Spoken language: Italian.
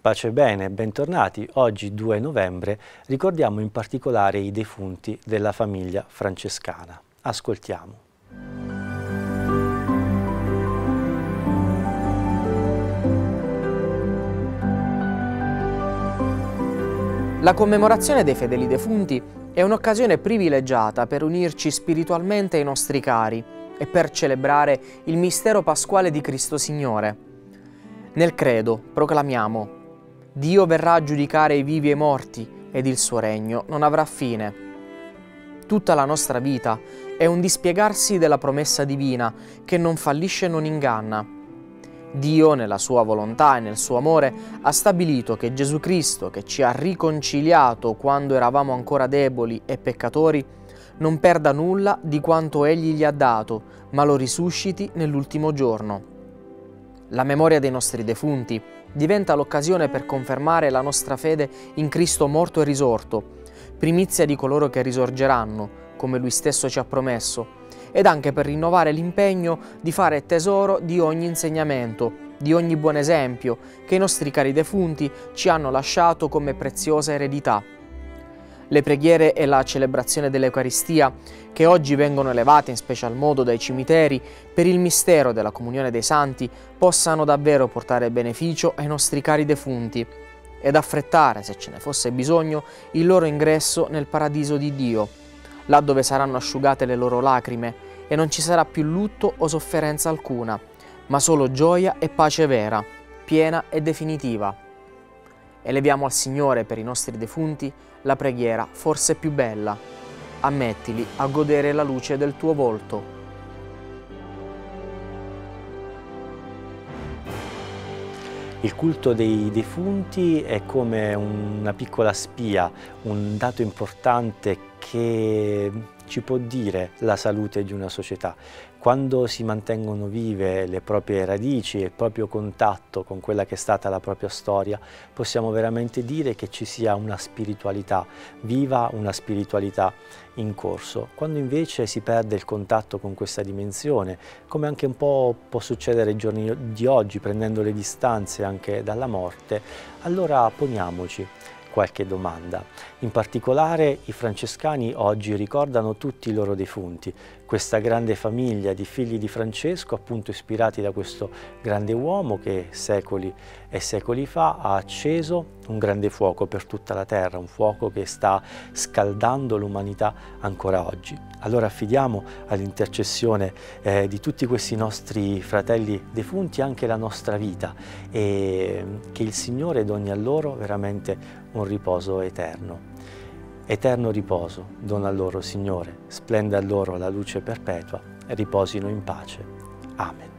Pace e bene, bentornati. Oggi 2 novembre ricordiamo in particolare i defunti della famiglia francescana. Ascoltiamo. La commemorazione dei fedeli defunti è un'occasione privilegiata per unirci spiritualmente ai nostri cari e per celebrare il mistero pasquale di Cristo Signore. Nel credo proclamiamo Dio verrà a giudicare i vivi e i morti ed il suo regno non avrà fine. Tutta la nostra vita è un dispiegarsi della promessa divina che non fallisce e non inganna. Dio, nella sua volontà e nel suo amore, ha stabilito che Gesù Cristo, che ci ha riconciliato quando eravamo ancora deboli e peccatori, non perda nulla di quanto Egli gli ha dato, ma lo risusciti nell'ultimo giorno. La memoria dei nostri defunti, diventa l'occasione per confermare la nostra fede in Cristo morto e risorto, primizia di coloro che risorgeranno, come Lui stesso ci ha promesso, ed anche per rinnovare l'impegno di fare tesoro di ogni insegnamento, di ogni buon esempio che i nostri cari defunti ci hanno lasciato come preziosa eredità le preghiere e la celebrazione dell'Eucaristia, che oggi vengono elevate in special modo dai cimiteri per il mistero della comunione dei santi, possano davvero portare beneficio ai nostri cari defunti ed affrettare, se ce ne fosse bisogno, il loro ingresso nel paradiso di Dio, là dove saranno asciugate le loro lacrime e non ci sarà più lutto o sofferenza alcuna, ma solo gioia e pace vera, piena e definitiva. Eleviamo al Signore per i nostri defunti la preghiera forse più bella. Ammettili a godere la luce del tuo volto. Il culto dei defunti è come una piccola spia, un dato importante che ci può dire la salute di una società. Quando si mantengono vive le proprie radici e il proprio contatto con quella che è stata la propria storia, possiamo veramente dire che ci sia una spiritualità viva, una spiritualità in corso. Quando invece si perde il contatto con questa dimensione, come anche un po' può succedere ai giorni di oggi, prendendo le distanze anche dalla morte, allora poniamoci qualche domanda. In particolare i francescani oggi ricordano tutti i loro defunti, questa grande famiglia di figli di Francesco, appunto ispirati da questo grande uomo che secoli e secoli fa ha acceso un grande fuoco per tutta la terra, un fuoco che sta scaldando l'umanità ancora oggi. Allora affidiamo all'intercessione eh, di tutti questi nostri fratelli defunti anche la nostra vita e che il Signore doni a loro veramente un riposo eterno. Eterno riposo dona loro, Signore, splenda loro la luce perpetua riposino in pace. Amen.